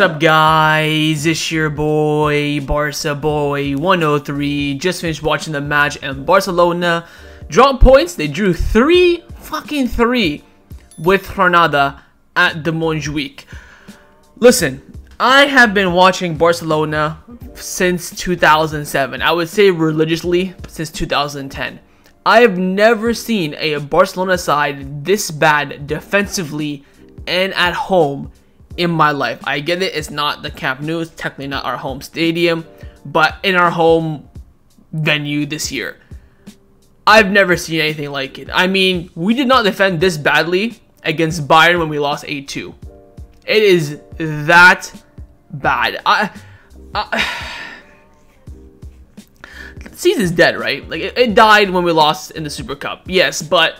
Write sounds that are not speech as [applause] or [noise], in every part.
What's up, guys? It's your boy, Barca Boy 103. Just finished watching the match, and Barcelona dropped points. They drew three, fucking three, with Granada at the Montjuic. Listen, I have been watching Barcelona since 2007. I would say religiously since 2010. I have never seen a Barcelona side this bad defensively and at home in my life. I get it, it's not the Camp Nou, it's technically not our home stadium, but in our home venue this year. I've never seen anything like it. I mean, we did not defend this badly against Bayern when we lost 8-2. It is that bad. I, I [sighs] season's dead, right? Like it, it died when we lost in the Super Cup. Yes, but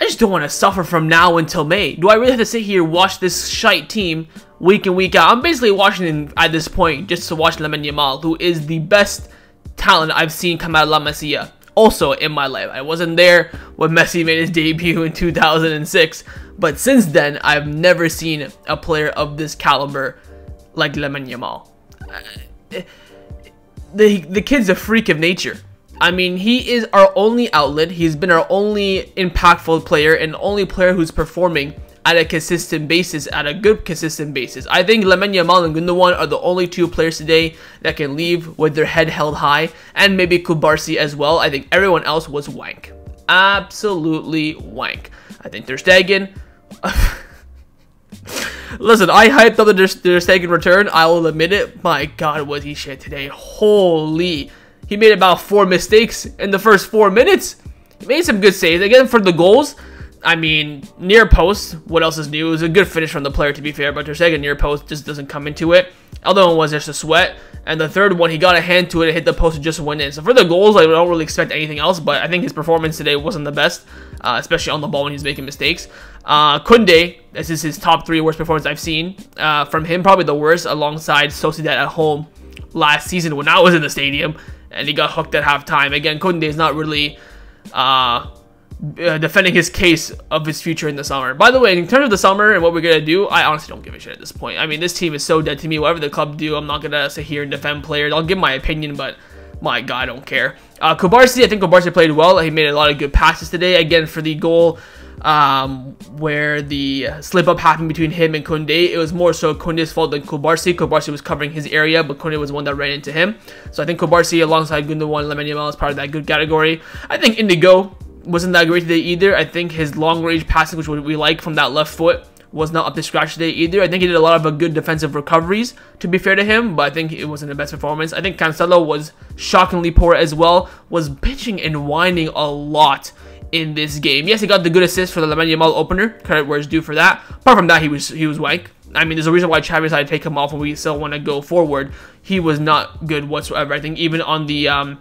I just don't want to suffer from now until May. Do I really have to sit here watch this shite team week in week out? I'm basically watching at this point just to watch Lamine Yamal, who is the best talent I've seen come out of La Masia. Also in my life, I wasn't there when Messi made his debut in 2006, but since then I've never seen a player of this caliber like Lamine Yamal. The the kid's a freak of nature. I mean, he is our only outlet. He's been our only impactful player and only player who's performing at a consistent basis, at a good consistent basis. I think Lamine Yamal and Gundogan are the only two players today that can leave with their head held high, and maybe Cubarsí as well. I think everyone else was wank. Absolutely wank. I think Ter Stegen... [laughs] Listen, I hyped up the Ter Stegen return. I will admit it. My God, was he shit today. Holy... He made about four mistakes in the first four minutes. He made some good saves. Again, for the goals, I mean, near post, what else is new? It was a good finish from the player, to be fair, but Ter Stegen near post just doesn't come into it. Other one was just a sweat. And the third one, he got a hand to it, it hit the post, and just went in. So for the goals, I don't really expect anything else, but I think his performance today wasn't the best, uh, especially on the ball when he's making mistakes. Uh, Kounde, this is his top three worst performance I've seen uh, from him, probably the worst, alongside Sociedad at home last season when I was in the stadium and he got hooked at halftime. Again, Kounde is not really uh, uh, defending his case of his future in the summer. By the way, in terms of the summer and what we're gonna do, I honestly don't give a shit at this point. I mean, this team is so dead to me. Whatever the club do, I'm not gonna sit here and defend players. I'll give my opinion, but my god, I don't care. Uh, I think Cubarsí played well. He made a lot of good passes today. Again, for the goal um, where the slip up happened between him and Kounde. It was more so Kounde's fault than Cubarsí. Cubarsí was covering his area, but Kounde was the one that ran into him. So I think Cubarsí alongside Gundogan and is part of that good category. I think Inigo wasn't that great today either. I think his long range passing, which we like from that left foot, was not up to scratch today either. I think he did a lot of good defensive recoveries, to be fair to him, but I think it wasn't the best performance. I think Cancelo was shockingly poor as well, was bitching and whining a lot in this game. Yes, he got the good assist for the Lamine Yamal opener. Credit where it's due for that. Apart from that, he was he was wank. I mean, there's a reason why Xavi decided to take him off when we still want to go forward. He was not good whatsoever. I think even on the um,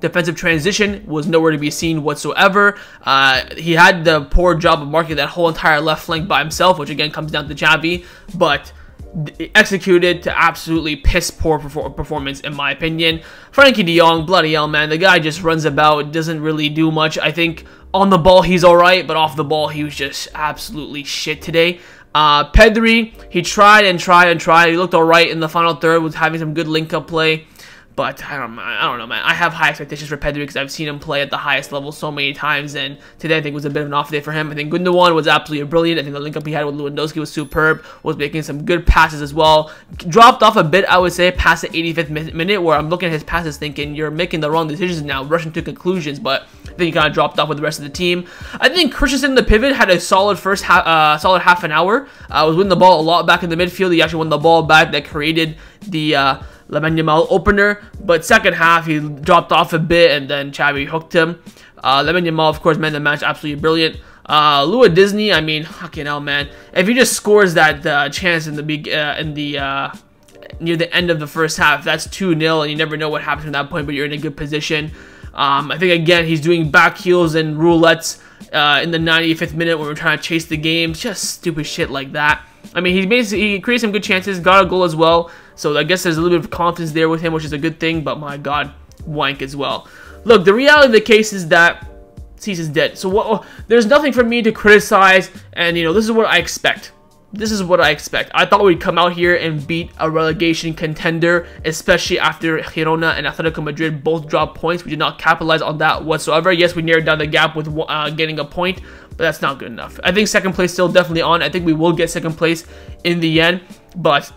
defensive transition was nowhere to be seen whatsoever. Uh, he had the poor job of marking that whole entire left flank by himself, which again comes down to Xavi, but executed to absolutely piss poor performance in my opinion. Frankie de Jong, bloody hell man, the guy just runs about, doesn't really do much. I think on the ball he's alright, but off the ball he was just absolutely shit today. Uh, Pedri, he tried and tried and tried. He looked alright in the final third, was having some good link-up play. But I don't, I don't know, man. I have high expectations for Pedri because I've seen him play at the highest level so many times, and today I think was a bit of an off day for him. I think Gundogan was absolutely brilliant. I think the link up he had with Lewandowski was superb. Was making some good passes as well. Dropped off a bit, I would say, past the 85th minute, where I'm looking at his passes thinking you're making the wrong decisions now, rushing to conclusions. But I think he kind of dropped off with the rest of the team. I think Christensen, in the pivot, had a solid first half, uh, solid half an hour. Uh, was winning the ball a lot back in the midfield. He actually won the ball back that created the. Uh, Yamal opener, but second half he dropped off a bit and then Xavi hooked him. Uh, Lamine Yamal, of course, man the match absolutely brilliant. Uh, Lewandowski, I mean, fucking hell, man. If he just scores that uh, chance in the big uh, in the uh, near the end of the first half, that's 2-0, and you never know what happens at that point, but you're in a good position. Um, I think, again, he's doing back heels and roulettes uh, in the 95th minute when we're trying to chase the game. Just stupid shit like that. I mean, he basically he created some good chances, got a goal as well. So I guess there's a little bit of confidence there with him, which is a good thing. But my God, wank as well. Look, the reality of the case is that Cease is dead. So what, there's nothing for me to criticize, and you know this is what I expect. this is what I expect. I thought we'd come out here and beat a relegation contender, especially after Girona and Atletico Madrid both dropped points. We did not capitalize on that whatsoever. Yes, we narrowed down the gap with uh, getting a point, but that's not good enough. I think second place still definitely on. I think we will get second place in the end, but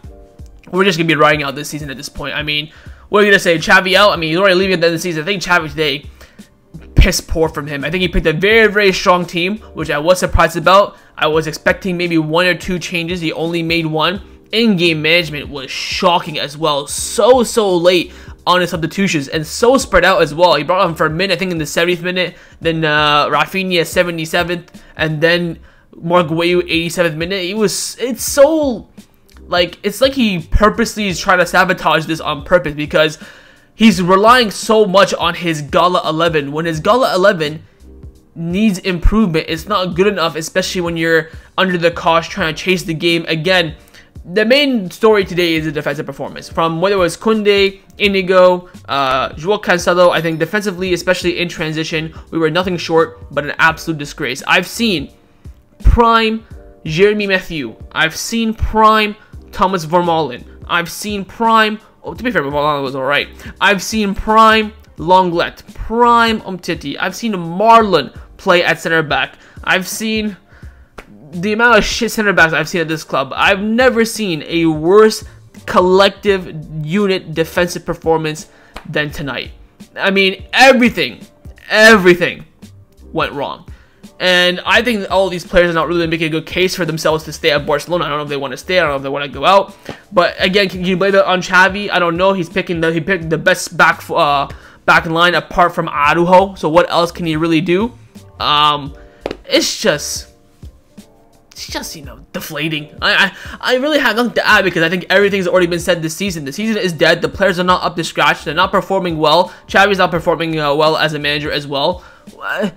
we're just to be riding out this season at this point. I mean, what are you to say? Out? I mean, he's already leaving at the end of the season. I think Xavi today piss poor from him. I think he picked a very, very strong team, which I was surprised about. I was expecting maybe one or two changes. He only made one. In-game management was shocking as well. So, so late on his substitutions and so spread out as well. He brought him for a minute, I think in the 70th minute, then uh, Raphinha 77th, and then Marc Guiu 87th minute. It was, it's so, like, it's like he purposely is trying to sabotage this on purpose because he's relying so much on his Gala 11 when his Gala 11 needs improvement. It's not good enough, especially when you're under the cosh trying to chase the game. Again, the main story today is the defensive performance. From whether it was Kounde, Inigo, uh, Joao Cancelo, I think defensively, especially in transition, we were nothing short but an absolute disgrace. I've seen prime Jeremy Mathieu. I've seen prime Thomas Vermaelen. I've seen prime Oh, to be fair, Valana was alright. I've seen Prime Lenglet, Prime Umtiti. I've seen Marlon play at center back. I've seen the amount of shit center backs I've seen at this club. I've never seen a worse collective unit defensive performance than tonight. I mean, everything, everything went wrong. And I think all these players are not really making a good case for themselves to stay at Barcelona. I don't know if they want to stay. I don't know if they want to go out. But again, can you blame it on Xavi? I don't know. He's picking the he picked the best back uh, back in line apart from Araujo. So what else can he really do? Um, it's just it's just you know deflating. I, I I really have nothing to add because I think everything's already been said this season. The season is dead. The players are not up to scratch. They're not performing well. Xavi's not performing uh, well as a manager as well. Uh,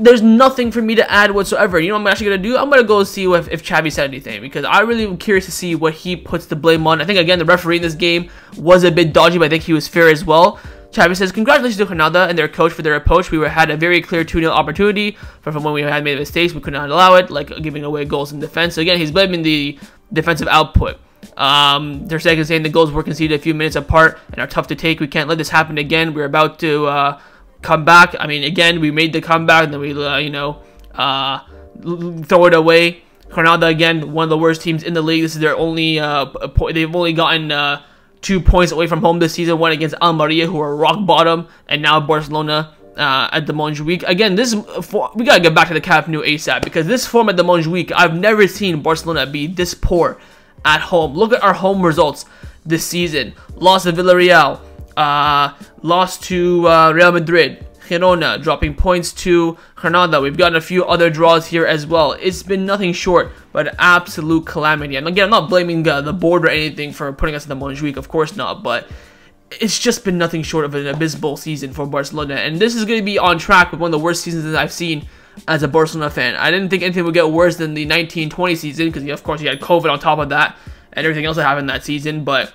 there's nothing for me to add whatsoever. You know what I'm actually to do? I'm to go see if, if Xavi said anything because I really am curious to see what he puts the blame on. I think, again, the referee in this game was a bit dodgy, but I think he was fair as well. Xavi says, congratulations to Granada and their coach for their approach. We were, had a very clear 2-0 opportunity, but from when we had made mistakes, we could not allow it, like giving away goals in defense. So again, he's blaming the defensive output. Um, they're saying the goals were conceded a few minutes apart and are tough to take. We can't let this happen again. We're about to... Uh, come back. I mean, again, we made the comeback, then we, uh, you know, uh, throw it away. Granada again, one of the worst teams in the league. This is their only uh, point. They've only gotten uh, two points away from home this season. One against Almeria, who are rock bottom, and now Barcelona uh, at the Montjuic. Again, this for, we gotta get back to the Camp Nou ASAP because this form at the Montjuic, I've never seen Barcelona be this poor at home. Look at our home results this season: loss to Villarreal, uh, lost to uh, Real Madrid. Girona dropping points to Granada. We've gotten a few other draws here as well. It's been nothing short but absolute calamity. And again, I'm not blaming uh, the board or anything for putting us in the Montjuic, of course not, but it's just been nothing short of an abysmal season for Barcelona. And this is going to be on track with one of the worst seasons that I've seen as a Barcelona fan. I didn't think anything would get worse than the 1920 season because, of course, you had COVID on top of that and everything else that happened that season, but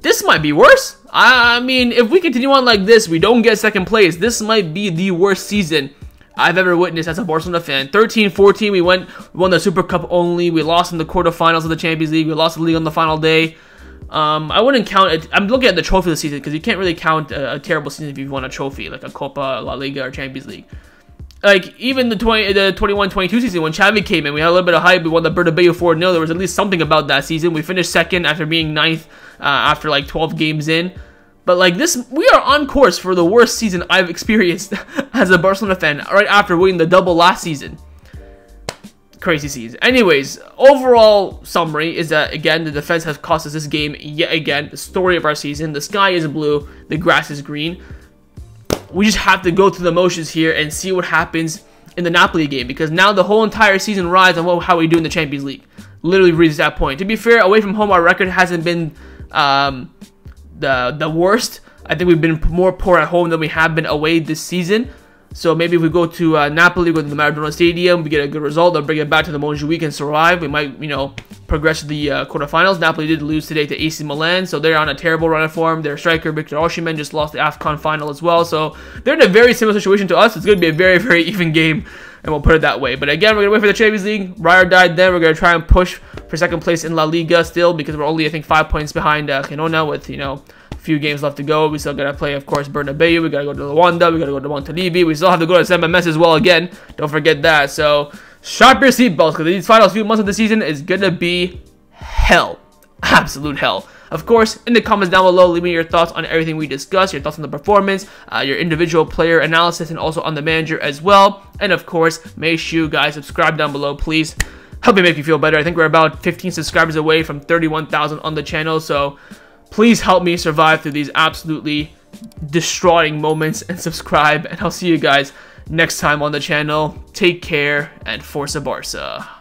this might be worse. I mean, if we continue on like this, we don't get second place. This might be the worst season I've ever witnessed as a Barcelona fan. 13-14, we went we won the Super Cup only. We lost in the quarterfinals of the Champions League. We lost the league on the final day. Um, I wouldn't count it. I'm looking at the trophy the season because you can't really count a, a, terrible season if you've won a trophy like a Copa, La Liga, or Champions League. Like even the 20, the 21-22 season when Xavi came in, we had a little bit of hype. We won the Bernabeu 4-0. There was at least something about that season. We finished second after being ninth uh, after like 12 games in. But like this, we are on course for the worst season I've [laughs] experienced as a Barcelona fan right after winning the double last season. Crazy season. Anyways, overall summary is that again the defense has cost us this game yet again. The story of our season: the sky is blue, the grass is green. We just have to go through the motions here and see what happens in the Napoli game because now the whole entire season rides on what, how we do in the Champions League. Literally reaches that point. To be fair, away from home, our record hasn't been um, the the worst. I think we've been more poor at home than we have been away this season. So maybe if we go to uh, Napoli, go to the Maradona Stadium, we get a good result, they'll bring it back to the Montjuic and survive. We might, you know, progress to the uh, quarterfinals. Napoli did lose today to AC Milan, so they're on a terrible run of form. Their striker, Victor Osimhen, just lost the AFCON final as well. So they're in a very similar situation to us. It's going to be a very, [laughs] very even game, and we'll put it that way. But again, we're going to wait for the Champions League. Raya died then. We're going to try and push for second place in La Liga still because we're only, I think, five points behind uh, Girona with, you know, few games left to go. We still gotta play, of course, Bernabeu. We gotta go to Luanda. We gotta go to Montilivi. We still have to go to Mamés as well again. Don't forget that. So strap your seatbelts because these final few months of the season is gonna be hell, [laughs] absolute hell. Of course, in the comments down below, leave me your thoughts on everything we discussed, your thoughts on the performance, uh, your individual player analysis, and also on the manager as well. And of course, make sure you guys subscribe down below, please. Help me make you feel better. I think we're about 15 subscribers away from 31,000 on the channel, so Please help me survive through these absolutely destroying moments and subscribe. And I'll see you guys next time on the channel. Take care and Forza Barca.